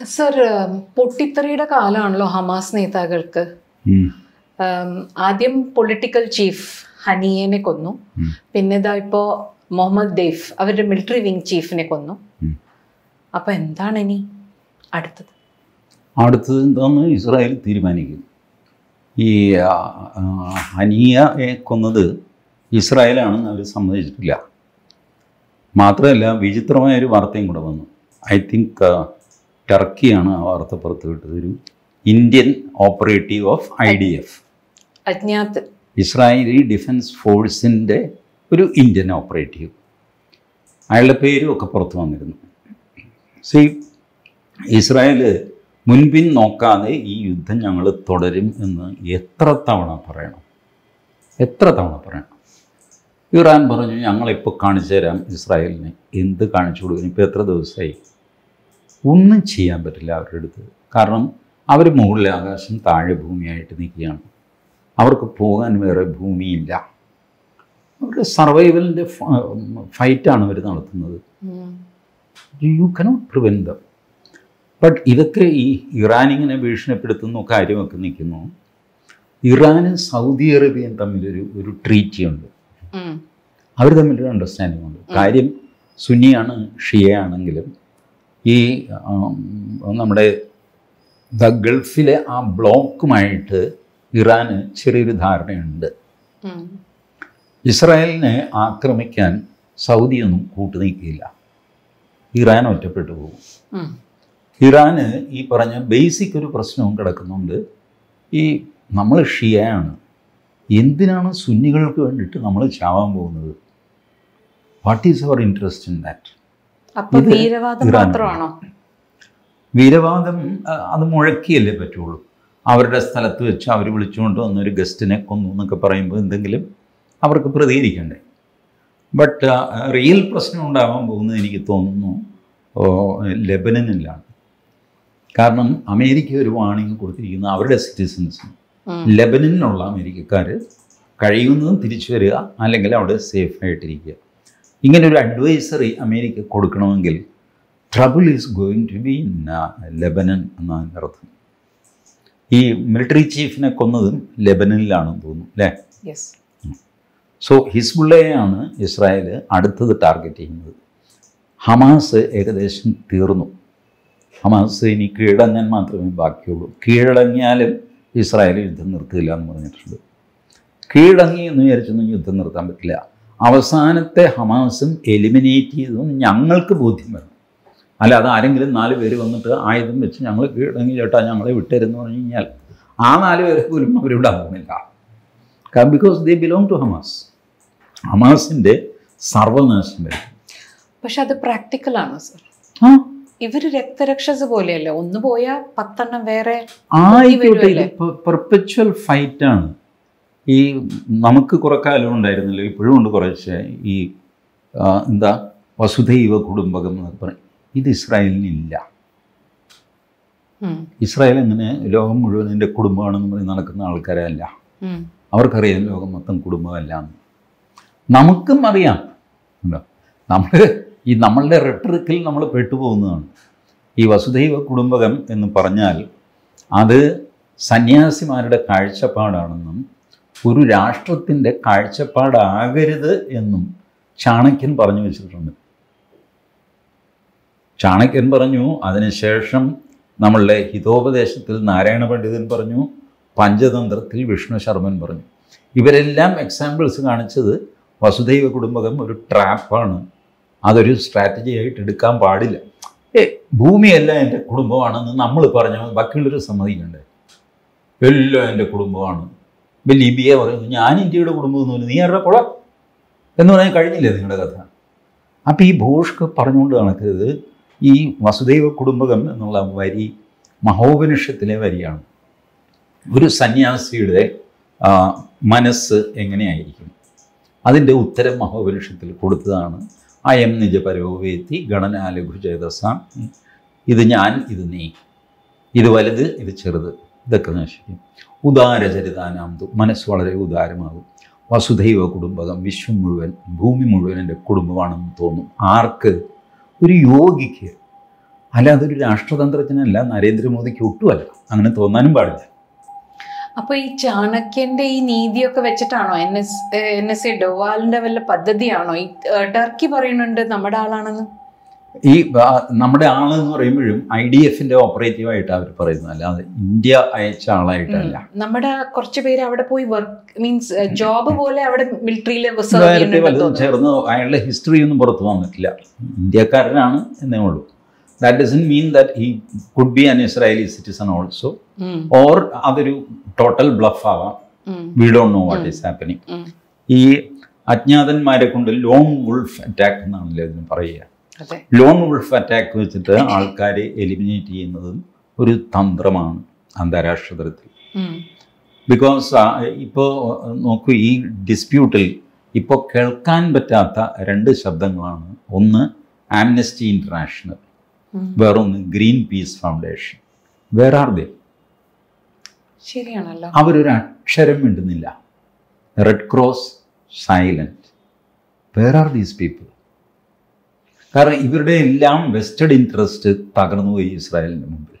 Sir പൊട്ടിത്തെറിയുടെ കാലമാണല്ലോ Hamas നേതാക്കൾക്ക്. ആദ്യം political chief ഹനിയനെ കൊന്നു. പിന്നെ ഇതാ ഇപ്പോൾ മുഹമ്മദ് ദൈഫ് അവരുടെ മിലിറ്ററി വിങ് ചീഫിനെ കൊന്നു. അപ്പോൾ അപ്പൊ എന്താണ് ഇനി അടുത്തത്? അടുത്തത് എന്താണെന്ന് ഇസ്രായേൽ തീരുമാനിക്കും ഈ ഹനിയയെ കൊന്നത് ഇസ്രായേലാണെന്ന് അവർ സമ്മതിച്ചിട്ടില്ല. മാത്രമല്ല വിചിത്രമായ ഒരു വാർത്തയും കൂടെ വന്നു. ഐ തിങ്ക് ടർക്കിയാണ് ആ വാർത്ത പുറത്തുവിട്ടത്. ഒരു Indian operative of I D F. അജ്ഞാത് Israeli defence ഫോഴ്സിന്റെ ഒരു ഇന്ത്യൻ ഓപ്പറേറ്റീവ്. അയാളുടെ പേരും ഒക്കെ പുറത്തു വന്നിരുന്നു. സി ഇസ്രായേൽ മുൻപിൻ നോക്കാതെ ഈ യുദ്ധം ഞങ്ങൾ തുടരും എന്ന് എത്ര തവണ പറയണം? എത്ര തവണ പറയണം? ഇറാൻ പറഞ്ഞു ഞങ്ങളിപ്പോൾ കാണിച്ചു തരാം ഇസ്രായേലിന്. എന്ത് കാണിച്ചു കൊടുക്കും ഇപ്പോൾ എത്ര ദിവസമായി? ഒന്നും ചെയ്യാൻ പറ്റില്ല അവരുടെ അടുത്ത്. കാരണം അവർ മുകളിലെ ആകാശം താഴെ ഭൂമിയായിട്ട് നിൽക്കുകയാണ്. അവർക്ക് പോകാൻ വേറെ ഭൂമിയില്ല. അവരുടെ സർവൈവലിന്റെ ഫൈറ്റാണ് അവർ നടത്തുന്നത്. You cannot prevent them but ഇതൊക്കെ ഈ ഇറാൻ ഇങ്ങനെ ഭീഷണിപ്പെടുത്തുന്ന കാര്യമൊക്കെ നിൽക്കുന്നു. ഇറാനും സൗദി അറേബ്യയും തമ്മിലൊരു ഒരു ട്രീറ്റി ഉണ്ട്. ഉം. അവർ തമ്മിലൊരു അണ്ടർസ്റ്റാൻഡിംഗ് ഉണ്ട്. കാര്യം സുന്നിയാണ് ഷിയയാണെങ്കിലും ഈ നമ്മുടെ ദ ഗൾഫിലെ ആ ബ്ലോക്കുമായിട്ട് ഇറാന് ചെറിയൊരു ധാരണയുണ്ട്. ഇസ്രായേലിനെ ആക്രമിക്കാൻ സൗദിയൊന്നും കൂട്ടുനിൽക്കില്ല ഇറാൻ ഒറ്റപ്പെട്ടു പോകും. ഇറാന് ഈ പറഞ്ഞ ബേസിക് ഒരു പ്രശ്നവും കിടക്കുന്നുണ്ട്. ഈ നമ്മൾ ഷിയയാണ്. എന്തിനാണ് സുന്നികൾക്ക് വേണ്ടിയിട്ട് നമ്മൾ ചാവാൻ പോകുന്നത്? What is our interest in that അപ്പൊ വീരവാദം മാത്രമാണോ? വീരവാദം അത് മുഴക്കിയല്ലേ പറ്റുള്ളൂ. അവരുടെ സ്ഥലത്ത് വെച്ച് അവർ വിളിച്ചുകൊണ്ട് വന്ന ഒരു ഗസ്റ്റിനെ കൊന്നു എന്നൊക്കെ പറയുമ്പോൾ എന്തെങ്കിലും അവർക്ക് പ്രതികരിക്കണ്ടേ? ബട്ട് റിയൽ പ്രശ്നം ഉണ്ടാവാൻ പോകുന്നത് എനിക്ക് തോന്നുന്നു ലെബനനിലാണ്. കാരണം അമേരിക്ക ഒരു വാണിംഗ് കൊടുത്തിരിക്കുന്ന അവരുടെ സിറ്റിസൻസ്. ലെബനനിലുള്ള അമേരിക്കക്കാർ കഴിയുന്നതും തിരിച്ചു വരിക അല്ലെങ്കിൽ അവിടെ സേഫ് ആയിട്ടിരിക്കുക. ഇങ്ങനെ ഒരു അഡ്വൈസറി അമേരിക്ക കൊടുക്കണമെങ്കിൽ trouble is going to be in Lebanon എന്നാണ് അർത്ഥം. ഈ മിലിറ്ററി ചീഫിനെ കൊന്നതും ലെബനനിലാണെന്ന് തോന്നുന്നു അല്ലേ? സോ ഹിസ്ബുള്ളയെയാണ് ഇസ്രായേൽ അടുത്തത് ടാർഗറ്റ് ചെയ്യുന്നത്. ഹമാസ് ഏകദേശം തീർന്നു. ഹമാസ് ഇനി കീഴടങ്ങാൻ മാത്രമേ ബാക്കിയുള്ളൂ. കീഴടങ്ങിയാലും ഇസ്രായേൽ യുദ്ധം നിർത്തില്ല എന്ന് പറഞ്ഞിട്ടുണ്ട്. കീഴടങ്ങി എന്ന് വിചാരിച്ചൊന്നും യുദ്ധം നിർത്താൻ പറ്റില്ല. അവസാനത്തെ ഹമാസും എലിമിനേറ്റ് ചെയ്തതെന്ന് ഞങ്ങൾക്ക് ബോധ്യം വരണം അല്ലാതെ ആരെങ്കിലും നാല് പേര് വന്നിട്ട് ആയുധം വെച്ച് ഞങ്ങൾ കീഴടങ്ങി ചേട്ടാ ഞങ്ങളെ വിട്ടരുന്ന് പറഞ്ഞു കഴിഞ്ഞാൽ ആ നാല് പേരെ പോലും അവരിവിടെ അറിയുന്നില്ല കാരണം because they belong to Hamas ഹമാസിന്റെ സർവനാശം വരും. പക്ഷെ അത് പ്രാക്ടിക്കൽ ആണോ സർ ഇവർ ഇവർ രക്തരക്ഷസ് പോലെയല്ലേ. ഒന്ന് പോയാൽ പത്തെണ്ണം വേറെ ആയിക്കോട്ടെ? പെർപ്പച്വൽ ഫൈറ്റാണ് ഈ നമുക്ക് കുറക്കാലം കാലം ഉണ്ടായിരുന്നല്ലോ ഇപ്പോഴും ഉണ്ട് കുറച്ച്. ഈ എന്താ വസുധൈവ കുടുംബകം എന്നൊക്കെ പറയും. ഇത് ഇസ്രായേലിനില്ല. ഇസ്രായേൽ എങ്ങനെ ലോകം മുഴുവൻ എന്റെ കുടുംബമാണെന്ന് പറഞ്ഞ് നടക്കുന്ന ആൾക്കാരല്ല. അവർക്കറിയാം ലോകം മൊത്തം കുടുംബമല്ല എന്ന് നമുക്കും അറിയാം. ഉണ്ടോ? നമ്മൾ ഈ നമ്മളുടെ റെട്ടറിക്കിൽ നമ്മൾ പെട്ടുപോകുന്നതാണ്. ഈ വസുദൈവ കുടുംബകം എന്ന് പറഞ്ഞാൽ അത് സന്യാസിമാരുടെ കാഴ്ചപ്പാടാണെന്നും ഒരു രാഷ്ട്രത്തിന്റെ കാഴ്ചപ്പാടാകരുത് എന്നും ചാണക്യൻ പറഞ്ഞു വെച്ചിട്ടുണ്ട്. ചാണക്യൻ പറഞ്ഞു അതിനുശേഷം നമ്മളുടെ ഹിതോപദേശത്തിൽ നാരായണ പണ്ഡിതൻ പറഞ്ഞു പഞ്ചതന്ത്രത്തിൽ വിഷ്ണു ശർമ്മൻ പറഞ്ഞു. ഇവരെല്ലാം എക്സാമ്പിൾസ് കാണിച്ചത് വസുദൈവ കുടുംബകം ഒരു ട്രാപ്പാണ്. അതൊരു സ്ട്രാറ്റജി ആയിട്ട് എടുക്കാൻ പാടില്ല. ഏ ഭൂമിയല്ല എന്റെ കുടുംബമാണെന്ന് നമ്മൾ പറഞ്ഞു ബാക്കിയുള്ളവർ സമ്മതിക്കണ്ടേ? എല്ലാം എന്റെ കുടുംബമാണ്. ഇപ്പം ലിബിയെ പറയുന്നു ഞാൻ ഇന്ത്യയുടെ കുടുംബമൊന്നുമില്ല നീ ആരുടെ കുളം എന്ന് പറയാൻ കഴിഞ്ഞില്ലേ നിങ്ങളുടെ കഥ? അപ്പം ഈ ഭോഷ്ക്ക് പറഞ്ഞുകൊണ്ട് നടക്കരുത് ഈ വസുദൈവ കുടുംബകം എന്നുള്ള വരി മഹോപനിഷത്തിലെ വരിയാണ്. ഒരു സന്യാസിയുടെ മനസ്സ് എങ്ങനെയായിരിക്കും? അതിന്റെ ഉത്തരം മഹോപനിഷത്തിൽ കൊടുത്തതാണ്. അയം നിജപരോവേത്തി ഗണനാലഘുചേതസ ഇത് ഞാൻ ഇത് നീ. ഇത് വലുത് ഇത് ചെറുത്. ഇതൊക്കെ നശിക്കും. ഉദാരചരിതാനാന്തു മനസ്സ് വളരെ ഉദാരമാകും. വസുധൈവ കുടുംബകം വിശ്വം മുഴുവൻ ഭൂമി മുഴുവൻ എന്റെ കുടുംബമാണെന്ന് തോന്നും. ആർക്ക്? ഒരു യോഗിക്ക്. അല്ലാതെ ഒരു രാഷ്ട്രതന്ത്രജ്ഞനല്ല നരേന്ദ്രമോദിക്ക് ഒട്ടുമല്ല. അങ്ങനെ തോന്നാനും പാടില്ല. അപ്പൊ ഈ ചാണക്യന്റെ ഈ നീതിയൊക്കെ വെച്ചിട്ടാണോ N S N S A ഡോവാലിന്റെ വല്ല പദ്ധതിയാണോ? ഈ ടർക്കി പറയുന്നുണ്ട് നമ്മുടെ ആളാണെന്ന്. ഈ നമ്മുടെ നമ്മുടെ എന്ന് പറയുമ്പോഴും ഐ ഡി എഫിന്റെ ഓപ്പറേറ്റീവ് ആയിട്ട് അവർ പറയുന്നത്. അല്ലാതെ ഇന്ത്യ അയച്ച ആളായിട്ടല്ല. നമ്മുടെ കുറച്ച് പേര് അവിടെ പോയി വർക്ക് മീൻസ് ജോബ് പോലെ അവിടെ മിലിറ്ററിയിൽ വലുതും ചേർന്ന് അയാളുടെ ഹിസ്റ്ററി ഒന്നും പുറത്തു വന്നിട്ടില്ല. ഇന്ത്യക്കാരനാണ് എന്നേ ഉള്ളൂ. That doesn't mean that he could be an Israeli citizen also or അതൊരു ടോട്ടൽ ബ്ലഫ് ആവാം. We don't know what is happening ഈ അജ്ഞാതന്മാരെ കൊണ്ട് ലോൺ വുൾഫ് അറ്റാക്ക് എന്നാണല്ലോ ഇതിന് പറയുക. ലോൺ വുൾഫ് അറ്റാക്ക് വെച്ചിട്ട് ആൾക്കാരെ എലിമിനേറ്റ് ചെയ്യുന്നതും ഒരു തന്ത്രമാണ് അന്താരാഷ്ട്ര തലത്തിൽ. ബിക്കോസ് ഇപ്പോൾ നോക്കൂ ഈ ഡിസ്പ്യൂട്ടിൽ ഇപ്പോൾ കേൾക്കാൻ പറ്റാത്ത രണ്ട് ശബ്ദങ്ങളാണ്. ഒന്ന് ആംനസ്റ്റി ഇന്റർനാഷണൽ വേറൊന്ന് Greenpeace foundation where are they ശരിയാണല്ലോ. അവരൊരു അക്ഷരം മിണ്ടുന്നില്ല. Red cross silent where are these people കാരണം ഇവരുടെ എല്ലാം വെസ്റ്റഡ് ഇൻട്രസ്റ്റ് തകർന്നു പോയി ഇസ്രായേലിന് മുമ്പിൽ.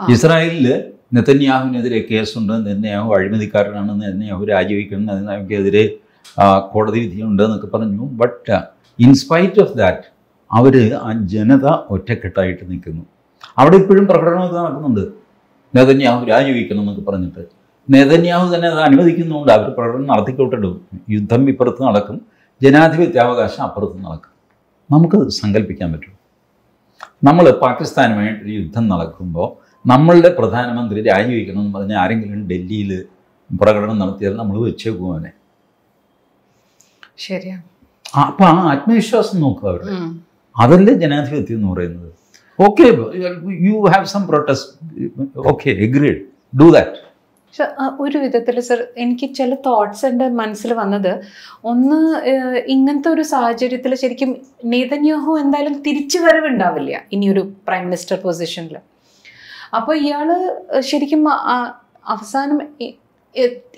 ഇസ്രായേലിൽ നെതന്യാഹുവിനെതിരെ കേസുണ്ട് നെതന്യാഹു അഴിമതിക്കാരനാണ് നെതന്യാഹു രാജിവെക്കണം നെതന്യാഹുക്കെതിരെ ആ, കോടതി വിധിയുണ്ട് എന്നൊക്കെ പറഞ്ഞു. But in spite of that അവർ ആ ജനത ഒറ്റക്കെട്ടായിട്ട് നിൽക്കുന്നു. അവിടെ ഇപ്പോഴും പ്രകടനമൊക്കെ നടക്കുന്നുണ്ട്. നെതന്യാഹു രാജിവെക്കണം എന്നൊക്കെ പറഞ്ഞിട്ട്. നെതന്യാഹു തന്നെ അത് അനുവദിക്കുന്നുണ്ട്. അവർ പ്രകടനം നടത്തിക്കോട്ടിടും യുദ്ധം ഇപ്പുറത്ത് നടക്കും. ജനാധിപത്യാവകാശം അപ്പുറത്ത് നടക്കും. നമുക്കത് സങ്കല്പിക്കാൻ പറ്റും. നമ്മൾ പാകിസ്ഥാനുമായിട്ട് യുദ്ധം നടക്കുമ്പോൾ നമ്മളുടെ പ്രധാനമന്ത്രി രാജിവെക്കണം എന്ന് പറഞ്ഞാൽ ആരെങ്കിലും ഡൽഹിയിൽ പ്രകടനം നടത്തിയാൽ നമ്മൾ വെച്ചേക്കും അവനെ. ശരിയാ. അപ്പം ആ ആത്മവിശ്വാസം നോക്കുക അവരുടെ. അതല്ലേ ജനാധിപത്യം എന്ന് പറയുന്നത്. Okay you have some protest okay agreed do that പക്ഷെ ഒരു വിധത്തിൽ സർ എനിക്ക് ചില തോട്ട്സ് എന്റെ മനസ്സിൽ വന്നത് ഒന്ന് ഇങ്ങനത്തെ ഒരു സാഹചര്യത്തിൽ ശരിക്കും നേതന്യാഹു എന്തായാലും തിരിച്ചു വരവുണ്ടാവില്ല ഇനിയൊരു പ്രൈം മിനിസ്റ്റർ പൊസിഷനിൽ അപ്പോൾ ഇയാൾ ശരിക്കും അവസാനം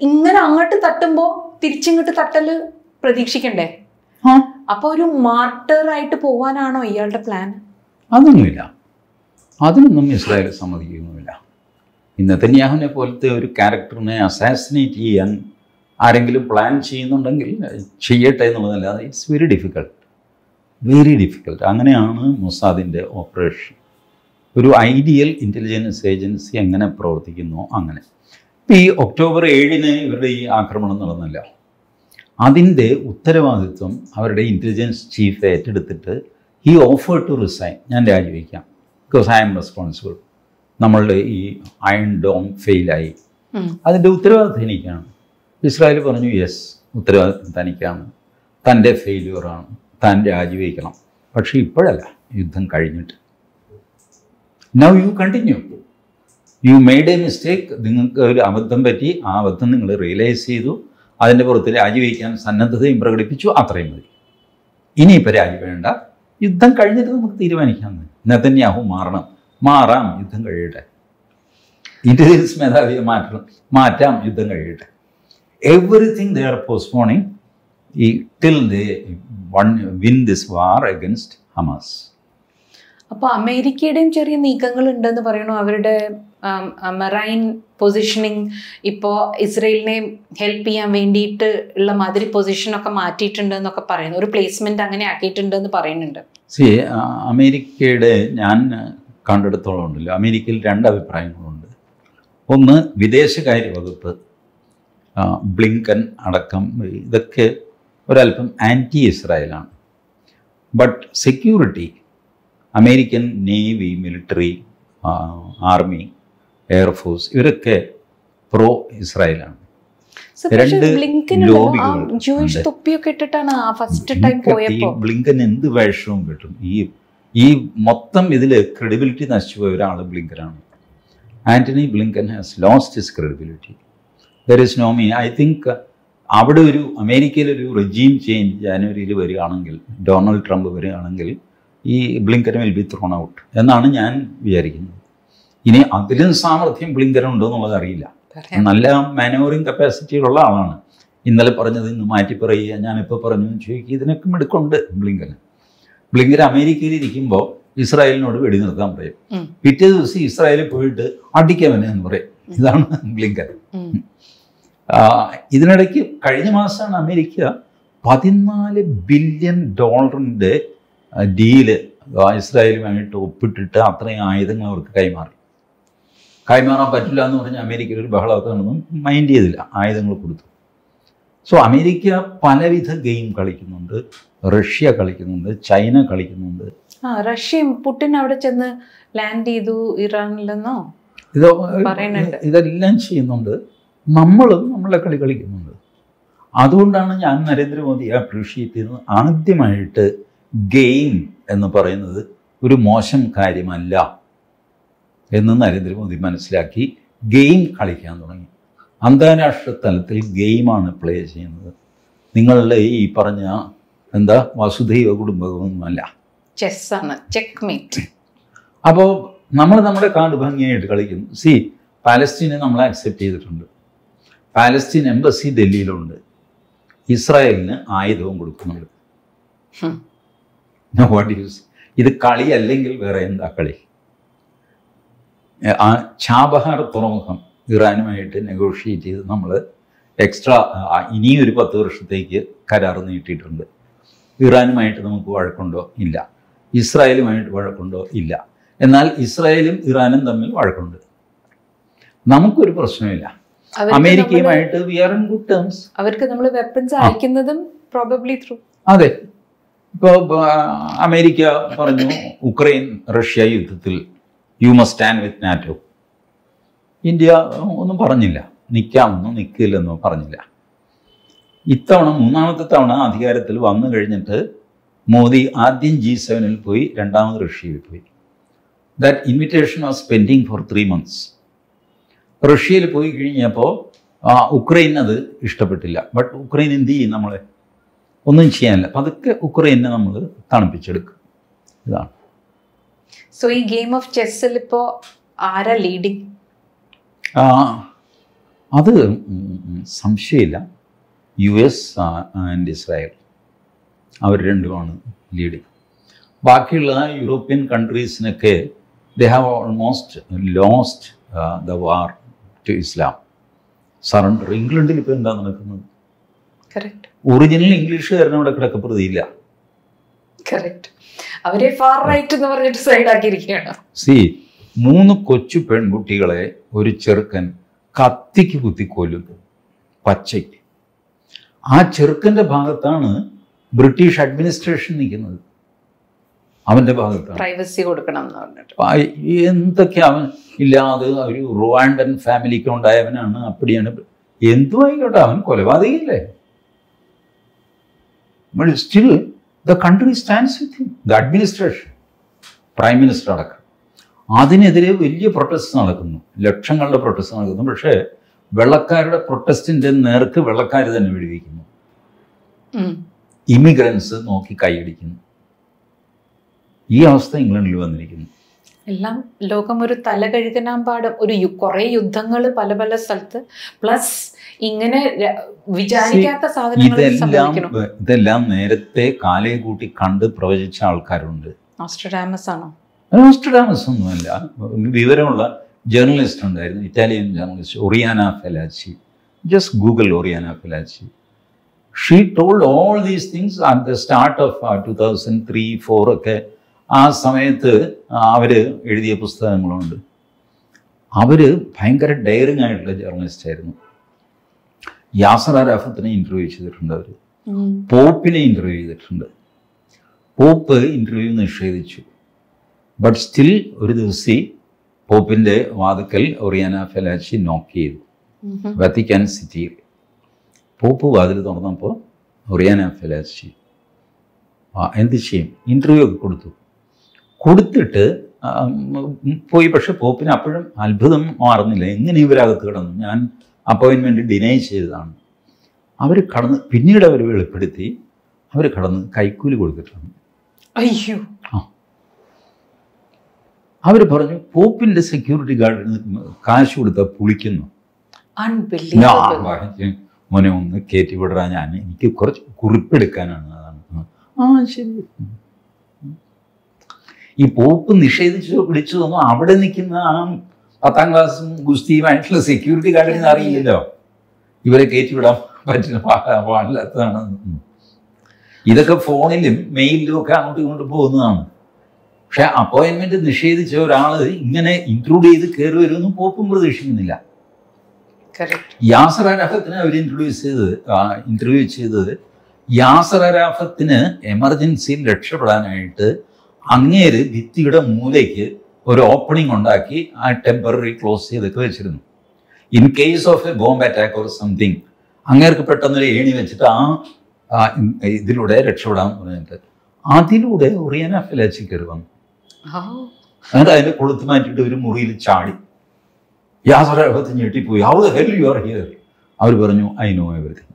ഇങ്ങനെ അങ്ങോട്ട് തട്ടുമ്പോൾ തിരിച്ചിങ്ങോട്ട് തട്ടൽ പ്രതീക്ഷിക്കണ്ടേ? അപ്പോൾ ഒരു മാർട്ടറായിട്ട് പോവാനാണോ ഇയാളുടെ പ്ലാൻ അതൊന്നുമില്ല. അതിനൊന്നും ഇസ്രായേൽ സമ്മതിക്കുന്നുമില്ല. ഇന്നത്തെ ന്യാഹുവിനെ പോലത്തെ ഒരു ക്യാരക്ടറിനെ അസാസിനേറ്റ് ചെയ്യാൻ ആരെങ്കിലും പ്ലാൻ ചെയ്യുന്നുണ്ടെങ്കിൽ ചെയ്യട്ടെ എന്നുള്ളതല്ലാതെ it's very difficult very difficult അങ്ങനെയാണ് മൊസാദിന്റെ ഓപ്പറേഷൻ. ഒരു ഐഡിയൽ ഇന്റലിജൻസ് ഏജൻസി എങ്ങനെ പ്രവർത്തിക്കുന്നു അങ്ങനെ. ഇപ്പം ഈ ഒക്ടോബർ ഏഴിന് ഇവരുടെ ഈ ആക്രമണം നടന്നില്ല. അതിന്റെ ഉത്തരവാദിത്വം അവരുടെ ഇന്റലിജൻസ് ചീഫ് ഏറ്റെടുത്തിട്ട് ഈ ഓഫർ ടു റിസൈൻ. ഞാൻ രാജിവെക്കാം. ബിക്കോസ് ഐ ആം റെസ്പോൺസിബിൾ നമ്മളുടെ ഈ അയൺ ഡോം ഫെയിലായി അതിന്റെ ഉത്തരവാദിത്വം എനിക്കാണ് ഇസ്രായേൽ പറഞ്ഞു യെസ് ഉത്തരവാദിത്വം തനിക്കാണ്. തന്റെ ഫെയിലുവറാണ് താൻ രാജിവെക്കണം. പക്ഷേ ഇപ്പോഴല്ല യുദ്ധം കഴിഞ്ഞിട്ട്. Now you continue you made a mistake നിങ്ങൾക്ക് ഒരു അബദ്ധം പറ്റി. ആ അബദ്ധം നിങ്ങൾ റിയലൈസ് ചെയ്തു. അതിന്റെ പുറത്ത് രാജിവെക്കാൻ സന്നദ്ധതയും പ്രകടിപ്പിച്ചു. അത്രയും മതി. ഇനിയിപ്പോൾ രാജി വേണ്ട യുദ്ധം കഴിഞ്ഞിട്ട് നമുക്ക് തീരുമാനിക്കാമെന്ന് നെതന്യാഹു മാറണം. മാറാം യുദ്ധം കഴിയട്ടെ. ഇന്റലിജൻസ് മേധാവിയെ മാറ്റണം മാറ്റാം യുദ്ധം കഴിയട്ടെ. എവറിഥിങ് ദേ ആർ പോസ്റ്റ്പോണിങ് ഈ till they won win this war against Hamas അപ്പോൾ അമേരിക്കയുടെയും ചെറിയ നീക്കങ്ങൾ ഉണ്ടെന്ന് പറയണു അവരുടെ മെറൈൻ പൊസിഷനിങ് ഇപ്പോൾ ഇസ്രയേലിനെ ഹെൽപ്പ് ചെയ്യാൻ വേണ്ടിയിട്ട് ഉള്ള മാതിരി പൊസിഷനൊക്കെ മാറ്റിയിട്ടുണ്ട് എന്നൊക്കെ പറയുന്നു. ഒരു പ്ലേസ്മെന്റ് അങ്ങനെ ആക്കിയിട്ടുണ്ടെന്ന് പറയുന്നുണ്ട്. സി അമേരിക്കയുടെ ഞാൻ കണ്ടെടുത്തോളം ഉണ്ടല്ലോ. അമേരിക്കയിൽ രണ്ട് അഭിപ്രായങ്ങളുണ്ട്. ഒന്ന് വിദേശകാര്യ വകുപ്പ് ബ്ലിങ്കൻ അടക്കം ഇതൊക്കെ ഒരല്പം anti ഇസ്രായേലാണ് but security American navy military army air force ഇവരൊക്കെ പ്രോ ഇസ്രായേലാണ് രണ്ട് ബ്ലിങ്കൻ എന്ത് വേഷവും കിട്ടും? ഈ ഈ മൊത്തം ഇതിൽ ക്രെഡിബിലിറ്റി നശിച്ചു പോയ ഒരാൾ ബ്ലിങ്കനാണ്. Antony Blinken has lost his credibility there is no me I think അവിടെ ഒരു അമേരിക്കയിൽ ഒരു റെജീം ചേഞ്ച് ജാനുവരിയിൽ വരികയാണെങ്കിൽ ഡൊണാൾഡ് ട്രംപ് വരികയാണെങ്കിൽ ഈ Blinken will be thrown out എന്നാണ് ഞാൻ വിചാരിക്കുന്നത്. ഇനി അതിലും സാമർഥ്യം ബ്ലിങ്കൻ ഉണ്ടോ എന്നുള്ളത് അറിയില്ല. നല്ല മാനോറിങ് കപ്പാസിറ്റിയിലുള്ള ആളാണ്. ഇന്നലെ പറഞ്ഞത് ഇന്ന് മാറ്റി പറയുക ഞാനിപ്പോൾ പറഞ്ഞു ചോദിക്കുക ഇതിനൊക്കെ മിടുക്കുണ്ട് ബ്ലിങ്കന്. ബ്ലിങ്കൻ അമേരിക്കയിൽ ഇരിക്കുമ്പോൾ ഇസ്രായേലിനോട് വെടിനിർത്താൻ പറയും. പിറ്റേ ദിവസം ഇസ്രായേലിൽ പോയിട്ട് അടിക്കവനെ എന്ന് പറയും. ഇതാണ് ബ്ലിങ്കൻ ഇതിനിടയ്ക്ക് കഴിഞ്ഞ മാസമാണ് അമേരിക്ക പതിനാല് ബില്യൺ ഡോളറിന്റെ ഡീൽ ഇസ്രായേലുമായിട്ട് ഒപ്പിട്ടിട്ട് അത്രയും ആയുധങ്ങൾ അവർക്ക് കൈമാറി. കൈമാറാൻ പറ്റില്ല എന്ന് പറഞ്ഞ് അമേരിക്കയിൽ ഒരു ബഹളമൊക്കെ നടന്നും. മൈൻഡ് ചെയ്തില്ല. ആയുധങ്ങൾ കൊടുത്തു. സോ അമേരിക്ക പലവിധ ഗെയിം കളിക്കുന്നുണ്ട്. റഷ്യ കളിക്കുന്നുണ്ട്. ചൈന കളിക്കുന്നുണ്ട്. ആ റഷ്യയും പുട്ടിൻ അവിടെ ചെന്ന് ലാൻഡ് ചെയ്തു ഇറാനിലെന്നോ? ഇത്. ഇതെല്ലാം ചെയ്യുന്നുണ്ട്. നമ്മളും നമ്മളെ കളി കളിക്കുന്നുണ്ട്. അതുകൊണ്ടാണ് ഞാൻ നരേന്ദ്രമോദിയെ അപ്രീഷിയേറ്റ് ചെയ്യുന്നത്. ആദ്യമായിട്ട് ഗെയിം എന്ന് പറയുന്നത് ഒരു മോശം കാര്യമല്ല എന്ന് നരേന്ദ്രമോദി മനസ്സിലാക്കി ഗെയിം കളിക്കാൻ തുടങ്ങി. അന്താരാഷ്ട്ര തലത്തിൽ ഗെയിമാണ് പ്ലേ ചെയ്യുന്നത്. നിങ്ങളുടെ ഈ പറഞ്ഞ എന്താ വസുധൈവ കുടുംബകമൊന്നുമല്ല. ചെസ്സാണ് ചെക്ക് മേറ്റ് അപ്പോൾ നമ്മൾ നമ്മുടെ കാർഡ് ഭംഗിയായിട്ട് കളിക്കുന്നു. സി പാലസ്തീനെ നമ്മൾ അക്സെപ്റ്റ് ചെയ്തിട്ടുണ്ട്. പാലസ്തീൻ എംബസി ഡൽഹിയിലുണ്ട്. ഇസ്രായേലിന് ആയുധവും കൊടുക്കുന്നുണ്ട്. വാട്ട് യൂസ് ഇത് കളി അല്ലെങ്കിൽ വേറെ എന്താ കളി? ആ ചാബഹാർ തുറമുഖം. ഇറാനുമായിട്ട് നെഗോഷിയേറ്റ് ചെയ്ത് നമ്മൾ എക്സ്ട്രാ ഇനിയും ഒരു പത്ത് വർഷത്തേക്ക് കരാർ നീട്ടിയിട്ടുണ്ട്. ഇറാനുമായിട്ട് നമുക്ക് വഴക്കുണ്ടോ? ഇല്ല. ഇസ്രായേലുമായിട്ട് വഴക്കുണ്ടോ? ഇല്ല. എന്നാൽ ഇസ്രായേലും ഇറാനും തമ്മിൽ വഴക്കുണ്ട്. നമുക്കൊരു പ്രശ്നമില്ല അമേരിക്കയുമായിട്ട് we are in good terms അവർക്ക് നമ്മൾ വെപ്പൺസ് അയക്കുന്നതും പ്രോബബ്ലി ത്രൂ അതെ. ഇപ്പോൾ അമേരിക്ക പറഞ്ഞു ഉക്രൈൻ റഷ്യ യുദ്ധത്തിൽ you must stand with NATO India ഒന്നും പറഞ്ഞില്ല. നിൽക്കാമെന്നോ നിൽക്കില്ലെന്നോ പറഞ്ഞില്ല. ഇത്തവണ മൂന്നാമത്തെ തവണ അധികാരത്തിൽ വന്നു കഴിഞ്ഞിട്ട് മോദി ആദ്യം ജി സെവനിൽ പോയി രണ്ടാമത് റഷ്യയിൽ പോയി. That invitation was pending for three months റഷ്യയിൽ പോയി കഴിഞ്ഞപ്പോൾ ഉക്രൈൻ അത് ഇഷ്ടപ്പെട്ടില്ല. ബട്ട് ഉക്രൈൻ എന്ത് ചെയ്യും നമ്മളെ? ഒന്നും ചെയ്യാനില്ല. പതുക്കെ ഉക്രൈനെ നമ്മൾ തണുപ്പിച്ചെടുക്കും. ഇതാണ്. സോ ഈ ഗെയിം ഓഫ് ചെസ്സിൽ ഇപ്പോൾ ആരാ ലീഡിങ് അത് സംശയമില്ല. U S and Israel. അവർ രണ്ടുമാണ് ലീഡ് ബാക്കിയുള്ള European കൺട്രീസിനൊക്കെ they have almost lost the war to Islam surrender ഇംഗ്ലണ്ടിൽ ഇപ്പോൾ എന്താ നടക്കുന്നത്? ഒറിജിനൽ ഇംഗ്ലീഷ് കാരണം അവിടെ കറക്റ്റ് അവരെ ഫാർ റൈറ്റ് എന്ന് പറഞ്ഞിട്ട് സൈഡ് ആക്കിയിരിക്കുകയാണ്. സി മൂന്ന് കൊച്ചു പെൺകുട്ടികളെ ഒരു ചെറുക്കൻ കത്തിക്ക് കുത്തി കൊല്ലുന്നു പച്ചയ്ക്ക്. ആ ചെറുക്കന്റെ ഭാഗത്താണ് ബ്രിട്ടീഷ് അഡ്മിനിസ്ട്രേഷൻ നിൽക്കുന്നത്. അവന്റെ ഭാഗത്താണ്. പ്രൈവസി കൊടുക്കണം എന്ന് പറഞ്ഞിട്ട്. എന്തൊക്കെ അവൻ ഇല്ലാതെ ഒരു റുവാൻഡൻ ഫാമിലിക്ക് ഉണ്ടായവനാണ് അപ്പടിയാണ്. എന്തുമായിക്കോട്ടെ അവൻ കൊലപാതകയില്ലേ? Still the country stands with him the administration prime minister അടക്കം. അതിനെതിരെ വലിയ പ്രൊട്ടസ്റ്റ് നടക്കുന്നു. ലക്ഷങ്ങളുടെ പ്രൊട്ടസ്റ്റ് നടക്കുന്നു. പക്ഷേ വെള്ളക്കാരുടെ പ്രൊട്ടസ്റ്റിന്റെ നേർക്ക് വെള്ളക്കാർ തന്നെ വെടിവെക്കുന്നു. ഇമിഗ്രൻസ് നോക്കി കൈയടിക്കുന്നു. ഈ അവസ്ഥ ഇംഗ്ലണ്ടിൽ വന്നിരിക്കുന്നു. എല്ലാം ലോകം ഒരു തല കഴുകനാൻ പാടും. ഒരു കുറേ യുദ്ധങ്ങൾ പല പല സ്ഥലത്ത്. പ്ലസ് ഇങ്ങനെ വിചാരിക്കാത്ത സാധനങ്ങൾ ഇതെല്ലാം ഇതെല്ലാം നേരത്തെ കാലേ കൂട്ടി കണ്ട് പ്രവചിച്ച ആൾക്കാരുണ്ട്. ആണോ? നോസ്ട്രഡാമസ് ഒന്നുമല്ല. വിവരമുള്ള ജേർണലിസ്റ്റ് ഉണ്ടായിരുന്നു. Italian journalist Oriana Fallaci just Google Oriana Fallaci she told all these things at the start of two thousand three four ഒക്കെ ആ സമയത്ത് അവർ എഴുതിയ പുസ്തകങ്ങളുണ്ട്. അവർ ഭയങ്കര ഡയറിങ് ആയിട്ടുള്ള ജേർണലിസ്റ്റ് ആയിരുന്നു. യാസർ അറാഫത്തിനെ ഇന്റർവ്യൂ ചെയ്തിട്ടുണ്ട് അവർ പോപ്പിനെ ഇന്റർവ്യൂ ചെയ്തിട്ടുണ്ട്. പോപ്പ് ഇന്റർവ്യൂ നിഷേധിച്ചു. ബട്ട് സ്റ്റിൽ ഒരു ദിവസം പോപ്പിന്റെ വാതുക്കൽ ഒറിയാന ഫെലാച്ചി നോക്ക് ചെയ്തു. വത്തിക്കാൻ സിറ്റിയിൽ പോപ്പ് വാതിൽ തുറന്നപ്പോൾ ഒറിയാന ഫെലാച്ചി ആ എന്ത് ചെയ്യും? ഇന്റർവ്യൂ ഒക്കെ കൊടുത്തു. കൊടുത്തിട്ട് ആ, പോയി. പക്ഷെ പോപ്പിന് അപ്പോഴും അത്ഭുതം മാറുന്നില്ല. എങ്ങനെ ഇവരകത്ത് കിടന്നു? ഞാൻ അപ്പോയിൻമെന്റ് ഡിനൈ ചെയ്തതാണ്. അവർ കടന്ന് പിന്നീട് അവർ വെളിപ്പെടുത്തി. അവർ കടന്ന് കൈക്കൂലി കൊടുത്തിട്ടുണ്ട്. അയ്യോ. അവർ പറഞ്ഞു പോപ്പിന്റെ സെക്യൂരിറ്റി ഗാർഡിന് കാശ് കൊടുത്ത പുളിക്കുന്നു. മോനെ ഒന്ന് കയറ്റി വിടറാ ഞാൻ. എനിക്ക് കുറച്ച് കുറിപ്പെടുക്കാനാണ്. അതാണ് ആ ശരി. ഈ പോപ്പ് നിഷേധിച്ചു പിടിച്ചു തന്നു അവിടെ നിൽക്കുന്ന ആ പത്താം ക്ലാസ്സും ഗുസ്തിയുമായിട്ടുള്ള സെക്യൂരിറ്റി ഗാർഡിന് അറിയില്ലല്ലോ. ഇവരെ കയറ്റി വിടാൻ പറ്റുന്ന പാടില്ലാത്തതാണ്. ഇതൊക്കെ ഫോണിലും മെയിലിലും ഒക്കെ അങ്ങോട്ടും ഇങ്ങോട്ടും പോകുന്നതാണ്. പക്ഷെ അപ്പോയിൻമെന്റ് നിഷേധിച്ച ഒരാൾ ഇങ്ങനെ ഇൻക്ലൂഡ് ചെയ്ത് കയറി വരുമെന്നും പോപ്പും പ്രതീക്ഷിക്കുന്നില്ല. യാസർ അരാഫത്തിനെ അവർ ഇൻട്രൊഡ്യൂസ് ചെയ്ത് ഇന്റർവ്യൂ ചെയ്തത് യാസർ അരാഫത്തിന് എമർജൻസിയിൽ രക്ഷപ്പെടാനായിട്ട് അങ്ങേര് ഭിത്തിയുടെ മൂലയ്ക്ക് ഒരു ഓപ്പണിംഗ് ഉണ്ടാക്കി ആ ടെമ്പററി ക്ലോസ് ചെയ്തൊക്കെ വെച്ചിരുന്നു. In case of a bomb attack or something അങ്ങേർക്ക് പെട്ടെന്നൊരു ഏണി വെച്ചിട്ട് ആ ആ ഇതിലൂടെ രക്ഷപ്പെടാൻ പറഞ്ഞിട്ട് അതിലൂടെ ഒറിയന ഫിലാച്ചി കയറി വന്നു എന്നിട്ട് അതിന്റെ കൊളുത്ത് മാറ്റിയിട്ട് ഒരു മുറിയിൽ ചാടി. യാതൊരകത്ത് ഞെട്ടിപ്പോയി. How the hell you are here അവർ പറഞ്ഞു I know everything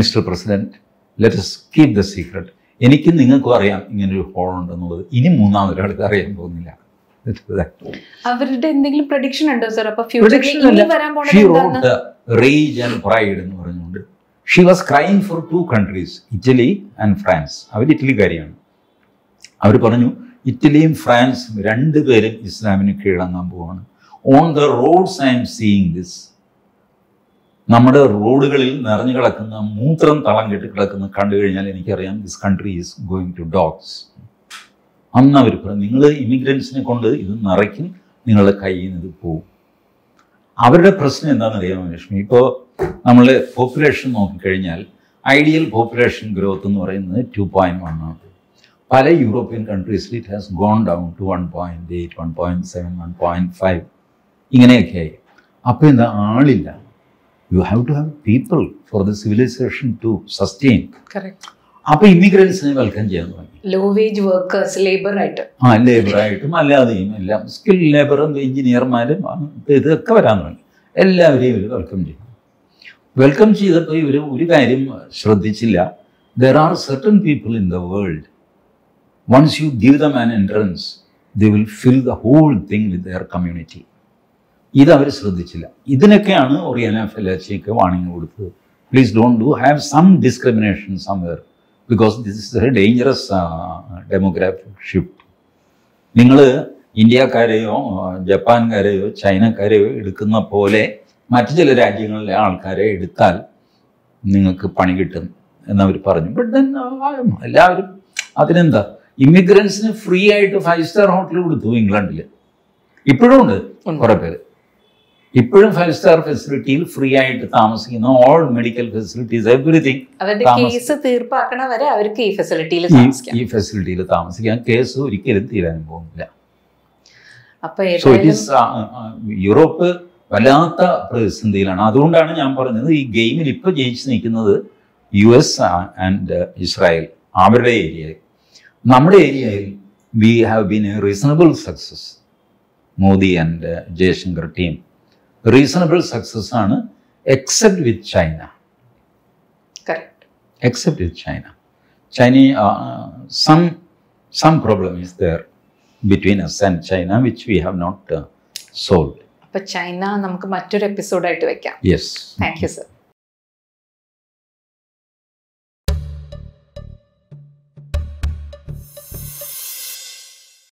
mister president let's keep the secret എനിക്കും നിങ്ങൾക്കും അറിയാം ഇങ്ങനൊരു ഹോൾ ഉണ്ടെന്നുള്ളത്. ഇനി മൂന്നാമതൊരാൾക്ക് അറിയാൻ പോകുന്നില്ല. അവരുടെ എന്തെങ്കിലും പ്രഡിക്ഷൻ ഉണ്ടോ സർ അപ്പൊ റേജ് ആൻഡ് പ്രൈഡ് എന്ന് പറഞ്ഞുകൊണ്ട്. She was crime for two countries Italy and France അവർ ഇറ്റലിക്കാരിയാണ്. അവർ പറഞ്ഞു ഇറ്റലിയും ഫ്രാൻസും രണ്ടുപേരും ഇസ്ലാമിന് കീഴടങ്ങാൻ പോവാണ്. On the roads I'm seeing this നമ്മുടെ റോഡുകളിൽ നിറഞ്ഞു കിടക്കുന്ന മൂത്രം തളം കെട്ടി കിടക്കുന്ന കണ്ടു കഴിഞ്ഞാൽ എനിക്കറിയാം this country is going to dogs അന്ന് അവർ പറഞ്ഞു നിങ്ങൾ ഇമിഗ്രൻസിനെ കൊണ്ട് ഇത് നിറയ്ക്കും നിങ്ങളുടെ കയ്യിൽ നിന്ന് ഇത് പോവും. അവരുടെ പ്രശ്നം എന്താണെന്ന് അറിയാമോ ലക്ഷ്മി? ഇപ്പോൾ നമ്മൾ പോപ്പുലേഷൻ നോക്കിക്കഴിഞ്ഞാൽ ഐഡിയൽ പോപ്പുലേഷൻ ഗ്രോത്ത് എന്ന് പറയുന്നത് ടു പോയിന്റ് വൺ ആണ്. പല European കൺട്രീസിൽ it has gone down to one point eight one point seven one point five ഇങ്ങനെയൊക്കെയായി അപ്പോൾ എന്താ? ആളില്ല. You have to have people for the civilization to sustain അപ്പൊ ഇമിഗ്രൻസിനെ welcome ചെയ്യാൻ തുടങ്ങി. ലോ വേജ് വർക്കേഴ്സ് ലേബർ ആയിട്ട്. ആ ലേബർ ആയിട്ടും അല്ലാതെയും എല്ലാം സ്കിൽ ലേബറും എഞ്ചിനീയർമാരും ഇതൊക്കെ വരാൻ തുടങ്ങി. എല്ലാവരെയും ഇവർ വെൽക്കം ചെയ്തു. വെൽക്കം ചെയ്തപ്പോൾ ഇവർ ഒരു കാര്യം ശ്രദ്ധിച്ചില്ല. There are certain people in the world once you give the man entrance they will fill the whole thing with their community ഇത് അവർ ശ്രദ്ധിച്ചില്ല. ഇതിനൊക്കെയാണ് ഒറിയാന ഒക്കെ വാണിംഗ് കൊടുത്തത്. Please don't do have some discrimination somewhere because this is a dangerous demographic shift നിങ്ങൾ ഇന്ത്യക്കാരെയോ ജപ്പാൻകാരെയോ ചൈനക്കാരെയോ എടുക്കുന്ന പോലെ മറ്റു ചില രാജ്യങ്ങളിലെ ആൾക്കാരെ എടുത്താൽ നിങ്ങൾക്ക് പണി കിട്ടും എന്നവർ പറഞ്ഞു. ബട്ട് ദെൻ എല്ലാവരും അതിനെന്താ ഇമിഗ്രൻസിന് ഫ്രീ ആയിട്ട് ഫൈവ് സ്റ്റാർ ഹോട്ടൽ കൊടുത്തു ഇംഗ്ലണ്ടിൽ ഇപ്പോഴും ഉണ്ട്. കുറെ പേര്. ഇപ്പോഴും ഫൈവ് സ്റ്റാർ ഫെസിലിറ്റിയിൽ ഫ്രീ ആയിട്ട് താമസിക്കുന്ന all medical facilities everything case തീർപ്പാക്കണ വരെ അവർക്ക് ഈ ഫെസിലിറ്റിയിൽ ഈ ഫെസിലിറ്റിയിൽ താമസിക്കാൻ കേസ് ഒരിക്കലും തീരാനും പോകുന്നില്ല. യൂറോപ്പ് വല്ലാത്ത പ്രതിസന്ധിയിലാണ്. അതുകൊണ്ടാണ് ഞാൻ പറഞ്ഞത് ഈ ഗെയിമിൽ ഇപ്പൊ ജയിച്ചു നിൽക്കുന്നത് യു എസ് ആൻഡ് ഇസ്രായേൽ അവരുടെ ഏരിയയിൽ. നമ്മുടെ ഏരിയയിൽ we have been a reasonable success Modi and Jaishankar team reasonable success ആണ് except with China except with China China some some problem some problem between there and China which we have not solve. അപ്പൊ China നമുക്ക് മറ്റൊരു എപ്പിസോഡായിട്ട് വെക്കാം. Yes thank you sir